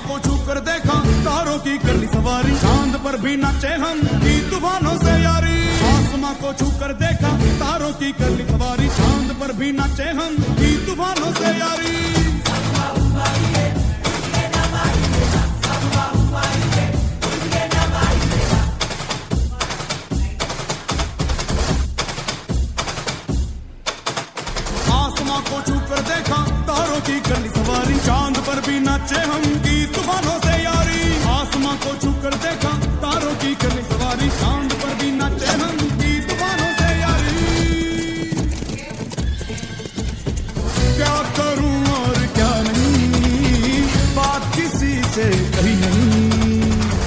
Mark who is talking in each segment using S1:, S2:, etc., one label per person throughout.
S1: को छू कर देखा, तारों की करली सवारी। चाँद पर भी नाचे हम, की तूफानों से यारी। आसमां को छू कर देखा, तारों की करली सवारी। चाँद पर भी नाचे हम, की तूफानों से आसमां को छू कर देखा तारों से कही नहीं।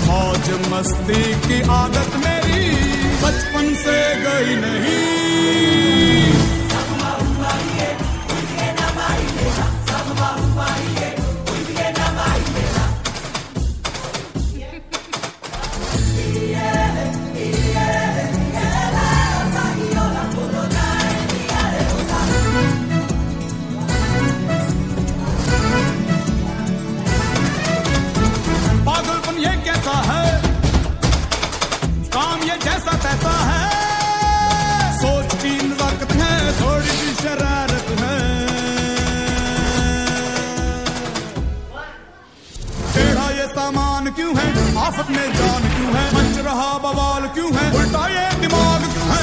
S1: मौज मस्ती की आदत मेरी बचपन से गई नहीं। क्यों है? आफत में जान क्यों है? मच रहा बवाल क्यों है? उल्टा ये दिमाग क्यों है?